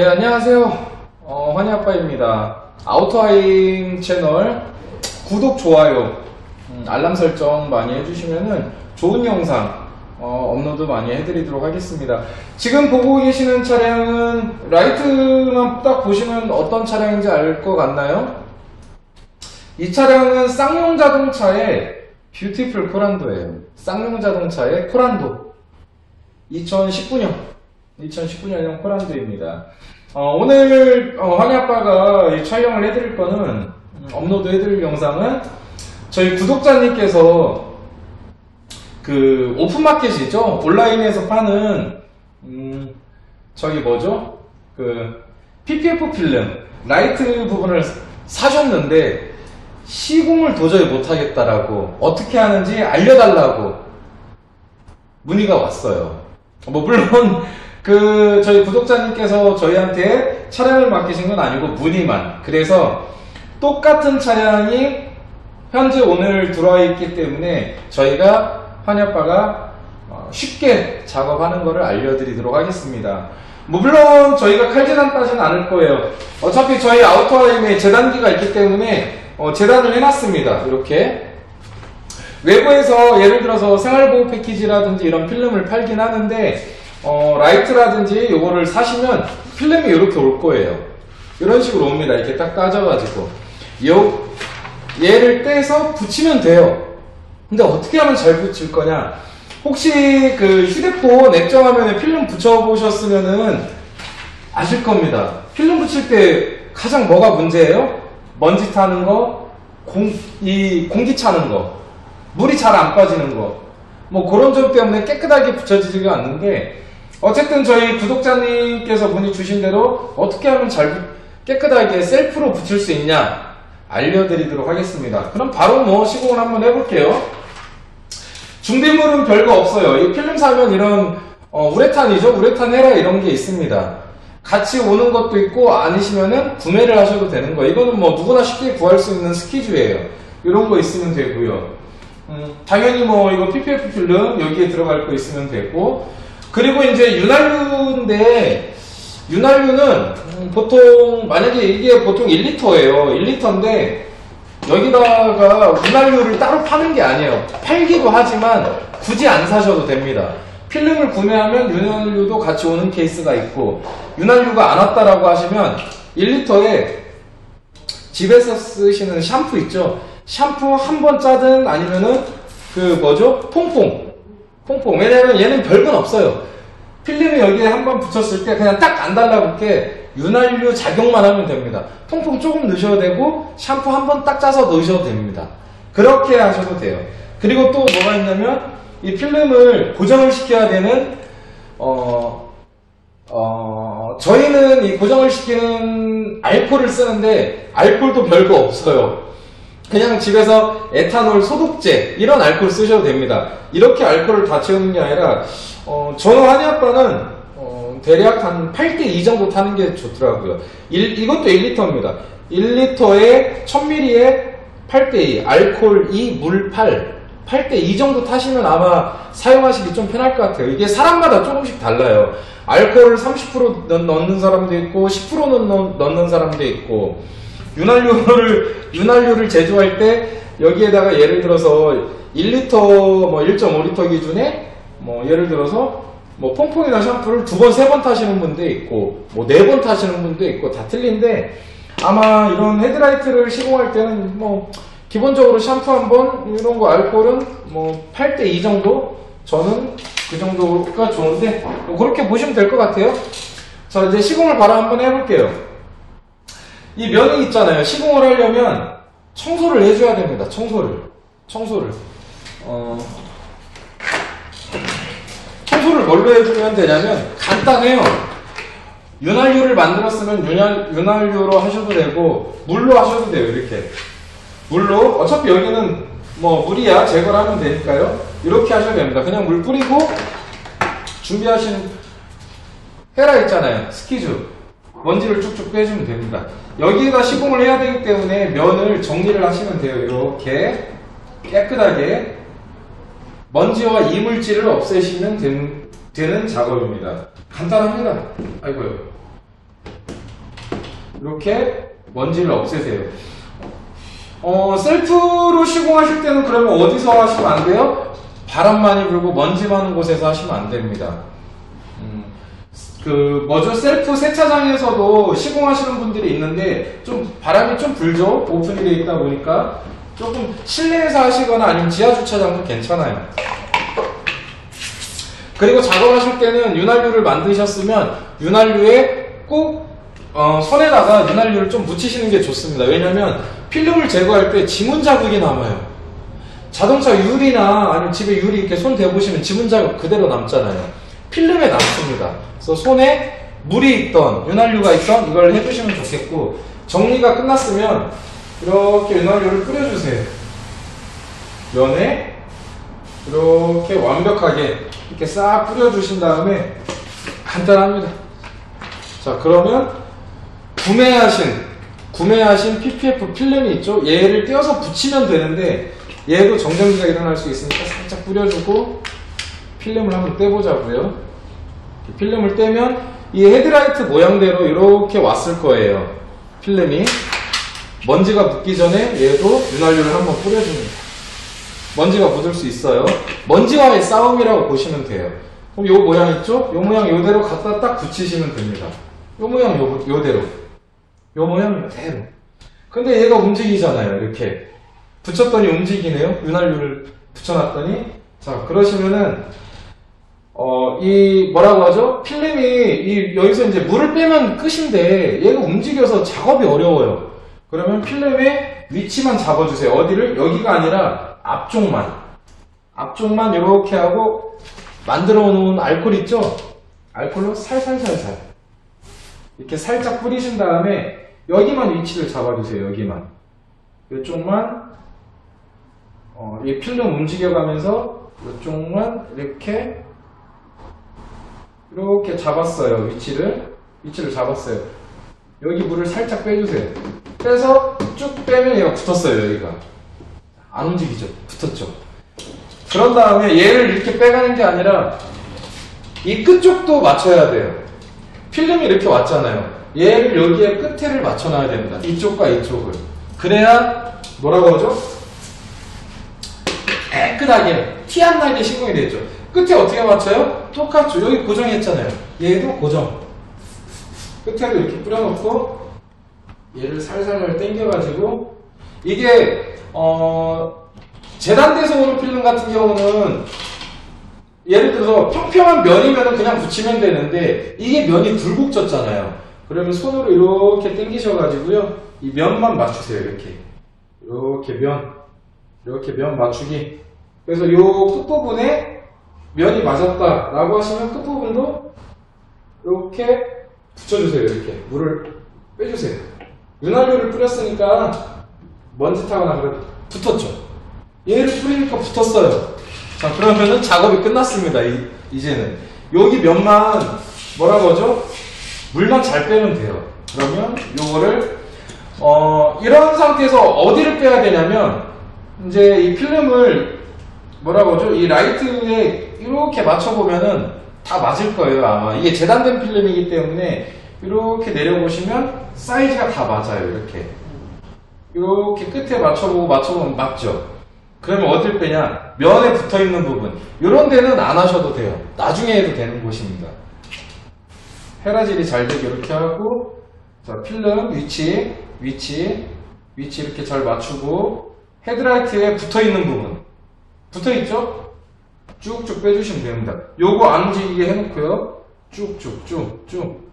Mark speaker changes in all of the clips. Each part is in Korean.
Speaker 1: 네, 안녕하세요. 어, 환희아빠입니다. 아우터하임 채널 구독, 좋아요, 음, 알람 설정 많이 해주시면은 좋은 영상 어, 업로드 많이 해드리도록 하겠습니다. 지금 보고 계시는 차량은 라이트만 딱 보시면 어떤 차량인지 알 것 같나요? 이 차량은 쌍용 자동차의 뷰티풀 코란도예요. 쌍용 자동차의 코란도. 2019년, 2019년형 코란도입니다. 어, 오늘 어, 환희 아빠가 이 촬영을 해드릴 거는 음, 업로드 해드릴 영상은 저희 구독자님께서 그 오픈마켓이죠 온라인에서 파는 음, 저기 뭐죠 그 PPF 필름 라이트 부분을 사셨는데 시공을 도저히 못하겠다라고 어떻게 하는지 알려달라고 문의가 왔어요. 뭐 물론 그 저희 구독자님께서 저희한테 차량을 맡기신 건 아니고 문의만. 그래서 똑같은 차량이 현재 오늘 들어와 있기 때문에 저희가 환야빠가 어, 쉽게 작업하는 것을 알려드리도록 하겠습니다. 뭐 물론 저희가 칼재단 따지는 않을 거예요. 어차피 저희 아우터라임에 재단기가 있기 때문에 어, 재단을 해놨습니다. 이렇게 외부에서 예를 들어서 생활보호 패키지라든지 이런 필름을 팔긴 하는데 어, 라이트라든지 이거를 사시면 필름이 이렇게 올 거예요. 이런 식으로 옵니다. 이렇게 딱 까져가지고 요 얘를 떼서 붙이면 돼요. 근데 어떻게 하면 잘 붙일 거냐? 혹시 그 휴대폰 액정 화면에 필름 붙여보셨으면은 아실 겁니다. 필름 붙일 때 가장 뭐가 문제예요? 먼지 타는 거, 공, 이 공기 차는 거, 물이 잘 안 빠지는 거. 뭐 그런 점 때문에 깨끗하게 붙여지지가 않는데 어쨌든 저희 구독자님께서 문의 주신 대로 어떻게 하면 잘 깨끗하게 셀프로 붙일 수 있냐 알려드리도록 하겠습니다. 그럼 바로 뭐 시공을 한번 해볼게요. 중대물은 별거 없어요. 이 필름 사면 이런 어, 우레탄이죠. 우레탄 헤라 이런 게 있습니다. 같이 오는 것도 있고 아니시면은 구매를 하셔도 되는 거예요. 이거는 뭐 누구나 쉽게 구할 수 있는 스키즈예요. 이런 거 있으면 되고요. 음, 당연히 뭐 이거 PPF 필름 여기에 들어갈 거 있으면 되고 그리고 이제 윤활유인데 윤활유는 음, 보통 만약에 이게 보통 1리터예요. 1리터인데 여기다가 윤활유를 따로 파는 게 아니에요. 팔기도 하지만 굳이 안 사셔도 됩니다. 필름을 구매하면 윤활유도 같이 오는 케이스가 있고 윤활유가 안 왔다라고 하시면 1리터에 집에서 쓰시는 샴푸 있죠. 샴푸 한 번 짜든 아니면은 그 뭐죠? 퐁퐁. 퐁퐁. 왜냐면 얘는 별건 없어요. 필름이 여기에 한 번 붙였을 때 그냥 딱 안 달라붙게 윤활유 작용만 하면 됩니다. 퐁퐁 조금 넣으셔도 되고 샴푸 한 번 딱 짜서 넣으셔도 됩니다. 그렇게 하셔도 돼요. 그리고 또 뭐가 있냐면 이 필름을 고정을 시켜야 되는 어, 어, 저희는 이 고정을 시키는 알코올을 쓰는데 알코올도 별거 없어요. 그냥 집에서 에탄올 소독제 이런 알코올 쓰셔도 됩니다. 이렇게 알코올을 다 채우는 게 아니라 어, 저는 한이 아빠는 어, 대략 한 8대 2 정도 타는 게 좋더라고요. 일, 이것도 1리터입니다. 1리터에 1000ml에 8대 2 알코올 2, 물 8 8대 2 정도 타시면 아마 사용하시기 좀 편할 것 같아요. 이게 사람마다 조금씩 달라요. 알코올을 30% 넣는 사람도 있고 10% 넣는 사람도 있고 윤활유를 윤활유를 제조할 때 여기에다가 예를 들어서 1리터 뭐 1.5리터 기준에 뭐 예를 들어서 뭐 퐁퐁이나 샴푸를 두 번, 세 번 타시는 분도 있고 뭐 네 번 타시는 분도 있고 다 틀린데 아마 이런 헤드라이트를 시공할 때는 뭐 기본적으로 샴푸 한 번 이런 거 알코올은 뭐 8대 2 정도 저는 그 정도가 좋은데 뭐 그렇게 보시면 될 것 같아요. 자 이제 시공을 바로 한번 해볼게요. 이 면이 있잖아요. 시공을 하려면 청소를 해줘야 됩니다. 청소를. 청소를. 어, 청소를 뭘로 해주면 되냐면 간단해요. 윤활유를 만들었으면 윤활, 윤활유로 하셔도 되고 물로 하셔도 돼요. 이렇게. 물로 어차피 여기는 뭐 물이야 제거를 하면 되니까요. 이렇게 하셔도 됩니다. 그냥 물 뿌리고 준비하신 헤라 있잖아요. 스키즈. 먼지를 쭉쭉 빼주면 됩니다. 여기에다 시공을 해야 되기 때문에 면을 정리를 하시면 돼요. 이렇게 깨끗하게 먼지와 이물질을 없애시면 되는, 되는 작업입니다. 간단합니다. 아이고요. 이렇게 먼지를 없애세요. 어, 셀프로 시공하실 때는 그러면 어디서 하시면 안 돼요? 바람 많이 불고 먼지 많은 곳에서 하시면 안 됩니다. 음, 그 뭐죠 셀프 세차장에서도 시공하시는 분들이 있는데 좀 바람이 좀 불죠 오픈이 되어 있다 보니까 조금 실내에서 하시거나 아니면 지하 주차장도 괜찮아요. 그리고 작업하실 때는 윤활유를 만드셨으면 윤활유에 꼭 어, 선에다가 윤활유를 좀 묻히시는 게 좋습니다. 왜냐면 필름을 제거할 때 지문 자국이 남아요. 자동차 유리나 아니면 집에 유리 이렇게 손 대보시면 지문 자국 그대로 남잖아요. 필름에 남습니다. 그래서 손에 물이 있던 윤활유가 있던 이걸 해주시면 좋겠고 정리가 끝났으면 이렇게 윤활유를 뿌려주세요. 면에 이렇게 완벽하게 이렇게 싹 뿌려주신 다음에 간단합니다. 자 그러면 구매하신 구매하신 PPF 필름이 있죠. 얘를 떼어서 붙이면 되는데 얘도 정전기가 일어날 수 있으니까 살짝 뿌려주고 필름을 한번 떼보자고요. 필름을 떼면 이 헤드라이트 모양대로 이렇게 왔을 거예요. 필름이 먼지가 묻기 전에 얘도 윤활유를 한번 뿌려줍니다. 먼지가 묻을 수 있어요. 먼지와의 싸움이라고 보시면 돼요. 그럼 요 모양 있죠? 요 모양 요대로 갖다 딱 붙이시면 됩니다. 요 모양 요, 요대로. 요 모양 요대로. 근데 얘가 움직이잖아요. 이렇게. 붙였더니 움직이네요. 윤활유를 붙여놨더니. 자, 그러시면은, 어, 이, 뭐라고 하죠? 필름이, 이, 여기서 이제 물을 빼면 끝인데, 얘가 움직여서 작업이 어려워요. 그러면 필름의 위치만 잡아주세요. 어디를? 여기가 아니라 앞쪽만. 앞쪽만 이렇게 하고, 만들어 놓은 알콜 있죠? 알콜로 살살살살. 이렇게 살짝 뿌리신 다음에, 여기만 위치를 잡아주세요. 여기만. 이쪽만 어, 이 필름 움직여가면서 이쪽만 이렇게 이렇게 잡았어요 위치를. 위치를 잡았어요. 여기 물을 살짝 빼주세요. 빼서 쭉 빼면 얘가 붙었어요 여기가. 안 움직이죠. 붙었죠. 그런 다음에 얘를 이렇게 빼가는 게 아니라 이 끝쪽도 맞춰야 돼요. 필름이 이렇게 왔잖아요. 얘를 여기에 끝에를 맞춰놔야 됩니다. 이쪽과 이쪽을. 그래야 뭐라고 하죠? 깨끗하게 티 안 나게 시공이 되죠. 끝에 어떻게 맞춰요? 똑같죠. 여기 고정했잖아요. 얘도 고정. 끝에도 이렇게 뿌려놓고 얘를 살살살 당겨가지고 이게 어 재단돼서 오는 필름 같은 경우는 예를 들어서 평평한 면이면 그냥 붙이면 되는데 이게 면이 굴곡졌잖아요. 그러면 손으로 이렇게 당기셔가지고요. 이 면만 맞추세요. 이렇게 이렇게 면 이렇게 면 맞추기 그래서 이 끝부분에 면이 맞았다 라고 하시면 끝부분도 이렇게 붙여주세요. 이렇게 물을 빼주세요. 윤활유를 뿌렸으니까 먼지 타거나 그래 붙었죠. 얘를 뿌리니까 붙었어요. 자 그러면은 작업이 끝났습니다. 이, 이제는 여기 면만 뭐라고 하죠? 물만 잘 빼면 돼요. 그러면 요거를 어, 이런 상태에서 어디를 빼야 되냐면 이제 이 필름을 뭐라고 하죠? 이 라이트에 이렇게 맞춰보면은 다 맞을 거예요, 아마. 이게 재단된 필름이기 때문에 이렇게 내려보시면 사이즈가 다 맞아요, 이렇게. 이렇게 끝에 맞춰보고 맞춰보면 맞죠? 그러면 어딜 빼냐? 면에 붙어 있는 부분. 이런 데는 안 하셔도 돼요. 나중에 해도 되는 곳입니다. 헤라질이 잘 되게 이렇게 하고, 자, 필름 위치, 위치, 위치 이렇게 잘 맞추고, 헤드라이트에 붙어 있는 부분. 붙어 있죠? 쭉쭉 빼주시면 됩니다. 요거 안 움직이게 해놓고요. 쭉쭉, 쭉, 쭉.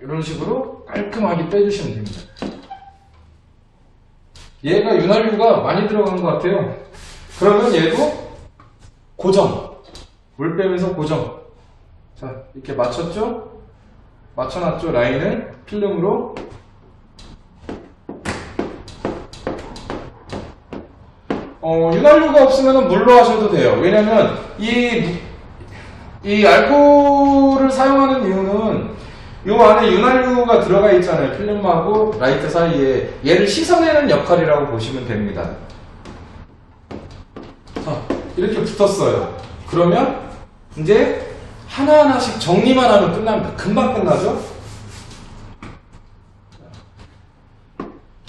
Speaker 1: 이런 식으로 깔끔하게 빼주시면 됩니다. 얘가 윤활유가 많이 들어간 것 같아요. 그러면 얘도 고정. 물 빼면서 고정. 자, 이렇게 맞췄죠? 맞춰놨죠? 라인을 필름으로. 어, 윤활유가 없으면 물로 하셔도 돼요. 왜냐면, 이, 이 알코올을 사용하는 이유는 요 안에 윤활유가 들어가 있잖아요. 필름하고 라이트 사이에. 얘를 씻어내는 역할이라고 보시면 됩니다. 이렇게 붙었어요. 그러면 이제 하나하나씩 정리만 하면 끝납니다. 금방 끝나죠?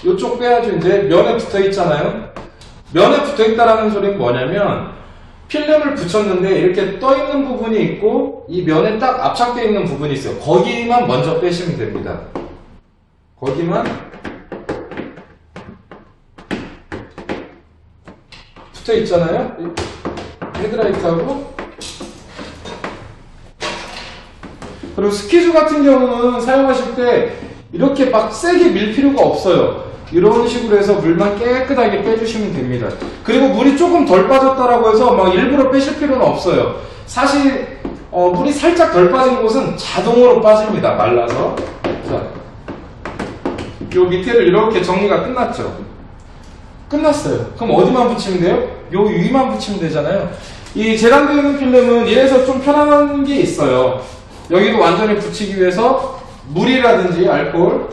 Speaker 1: 이쪽 빼야죠. 이제 면에 붙어 있잖아요. 면에 붙어 있다라는 소리는 뭐냐면 필름을 붙였는데 이렇게 떠 있는 부분이 있고 이 면에 딱 압착되어 있는 부분이 있어요. 거기만 먼저 빼시면 됩니다. 거기만 붙어 있잖아요. 헤드라이트하고 그리고 스키즈 같은 경우는 사용하실 때 이렇게 막 세게 밀 필요가 없어요. 이런 식으로 해서 물만 깨끗하게 빼주시면 됩니다. 그리고 물이 조금 덜 빠졌다라고 해서 막 일부러 빼실 필요는 없어요. 사실 어, 물이 살짝 덜 빠진 곳은 자동으로 빠집니다. 말라서. 자, 요 밑에를 이렇게 정리가 끝났죠. 끝났어요. 그럼 어디만 붙이면 돼요? 요 위만 붙이면 되잖아요. 이 재단되어 있는 필름은 이래서 좀 편안한 게 있어요. 여기도 완전히 붙이기 위해서 물이라든지 알코올.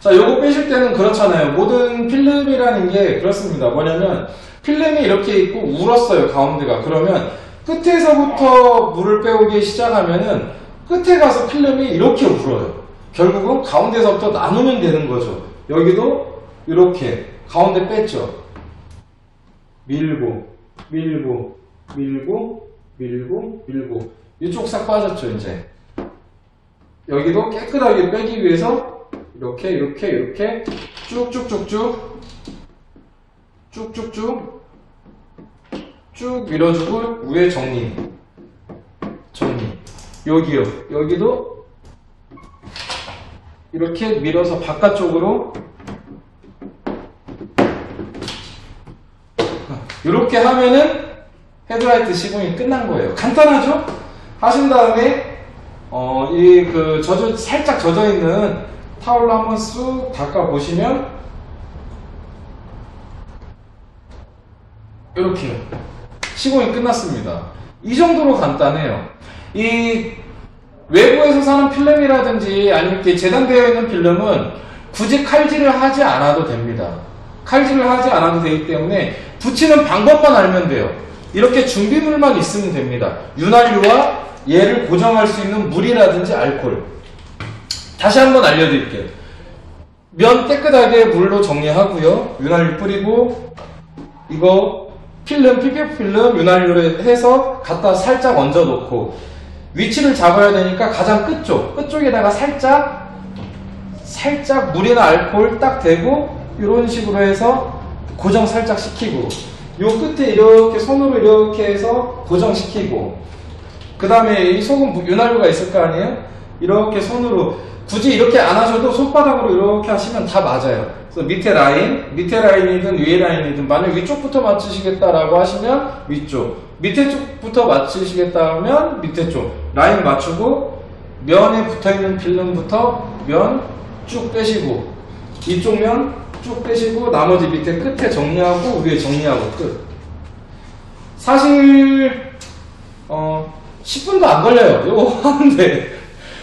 Speaker 1: 자 요거 빼실 때는 그렇잖아요. 모든 필름이라는 게 그렇습니다. 뭐냐면 필름이 이렇게 있고 울었어요 가운데가. 그러면 끝에서부터 물을 빼오기 시작하면은 끝에 가서 필름이 이렇게 울어요. 결국은 가운데서부터 나누면 되는 거죠. 여기도 이렇게 가운데 뺐죠. 밀고 밀고 밀고 밀고 밀고 이쪽 싹 빠졌죠 이제. 여기도 깨끗하게 빼기 위해서 이렇게 이렇게 이렇게 쭉쭉쭉쭉 쭉쭉쭉 쭉 밀어주고 위에 정리 정리. 여기요. 여기도 이렇게 밀어서 바깥쪽으로 이렇게 하면은 헤드라이트 시공이 끝난 거예요. 간단하죠? 하신 다음에 어, 이 그 젖어 살짝 젖어 있는 타올로 한번 쑥 닦아 보시면 이렇게 시공이 끝났습니다. 이 정도로 간단해요. 이 외부에서 사는 필름이라든지 아니면 이렇게 재단되어 있는 필름은 굳이 칼질을 하지 않아도 됩니다. 칼질을 하지 않아도 되기 때문에 붙이는 방법만 알면 돼요. 이렇게 준비물만 있으면 됩니다. 윤활유와 얘를 고정할 수 있는 물이라든지 알코올. 다시 한번 알려드릴게요. 면 깨끗하게 물로 정리하고요. 윤활유 뿌리고 이거 필름, PPF 필름 윤활유를 해서 갖다 살짝 얹어 놓고 위치를 잡아야 되니까 가장 끝쪽, 끝쪽에다가 살짝 살짝 물이나 알코올 딱 대고 이런 식으로 해서 고정 살짝 시키고 요 끝에 이렇게 손으로 이렇게 해서 고정시키고 그 다음에 이 속은 윤활유가 있을 거 아니에요? 이렇게 손으로 굳이 이렇게 안 하셔도 손바닥으로 이렇게 하시면 다 맞아요. 그래서 밑에 라인, 밑에 라인이든 위에 라인이든 만약 위쪽부터 맞추시겠다라고 하시면 위쪽, 밑에 쪽부터 맞추시겠다 하면 밑에 쪽 라인 맞추고 면에 붙어있는 필름부터 면 쭉 빼시고 이쪽 면 쭉 빼시고 나머지 밑에 끝에 정리하고 위에 정리하고 끝. 사실 어 10분도 안 걸려요. 이거 하는데.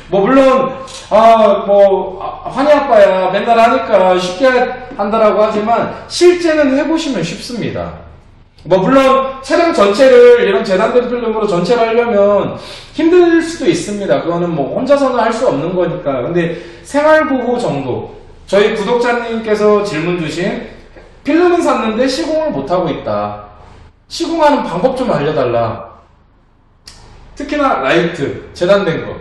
Speaker 1: 뭐, 물론, 아, 뭐, 아, 환희 아빠야 맨날 하니까 쉽게 한다라고 하지만, 실제는 해보시면 쉽습니다. 뭐, 물론, 차량 전체를 이런 재단된 필름으로 전체를 하려면 힘들 수도 있습니다. 그거는 뭐, 혼자서는 할 수 없는 거니까. 근데 생활보호 정도. 저희 구독자님께서 질문 주신, 필름은 샀는데 시공을 못하고 있다. 시공하는 방법 좀 알려달라. 특히나 라이트, 재단된 거.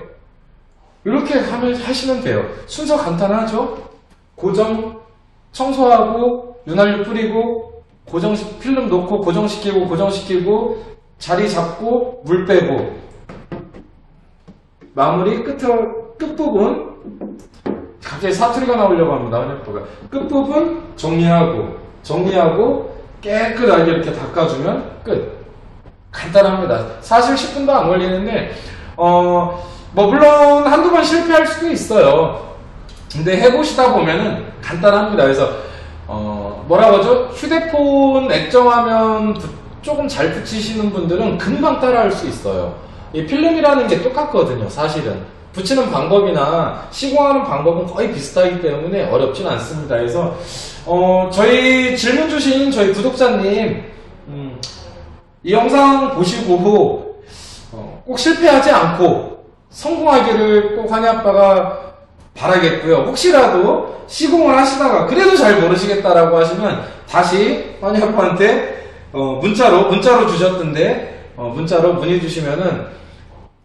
Speaker 1: 이렇게 하시면 돼요. 순서 간단하죠? 고정, 청소하고, 윤활유 뿌리고, 고정, 필름 놓고, 고정시키고, 고정시키고, 자리 잡고, 물 빼고, 마무리 끝에, 끝부분, 갑자기 사투리가 나오려고 합니다. 끝부분 정리하고, 정리하고, 깨끗하게 이렇게 닦아주면 끝. 간단합니다. 사실 10분도 안 걸리는데, 어, 뭐, 물론 한두 번 실패할 수도 있어요. 근데 해보시다 보면은 간단합니다. 그래서, 어, 뭐라고 하죠? 휴대폰 액정화면 부- 조금 잘 붙이시는 분들은 금방 따라할 수 있어요. 이 필름이라는 게 똑같거든요, 사실은. 붙이는 방법이나 시공하는 방법은 거의 비슷하기 때문에 어렵진 않습니다. 그래서, 어, 저희 질문 주신 저희 구독자님, 음, 이 영상 보시고 어, 꼭 실패하지 않고 성공하기를 꼭 환희 아빠가 바라겠고요. 혹시라도 시공을 하시다가 그래도 잘 모르시겠다라고 하시면 다시 환희 아빠한테 어, 문자로 문자로 주셨던데 어, 문자로 문의 주시면은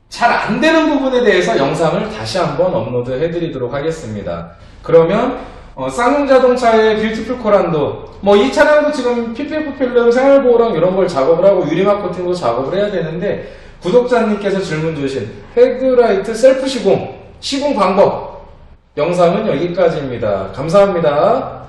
Speaker 1: 잘 안 되는 부분에 대해서 영상을 다시 한번 업로드 해드리도록 하겠습니다. 그러면 어, 쌍용 자동차의 뷰티풀 코란도 뭐 이 차량도 지금 PPF 필름 생활보호랑 이런 걸 작업을 하고 유리막 코팅도 작업을 해야 되는데 구독자님께서 질문 주신 헤드라이트 셀프 시공 시공 방법 영상은 여기까지입니다. 감사합니다.